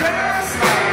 just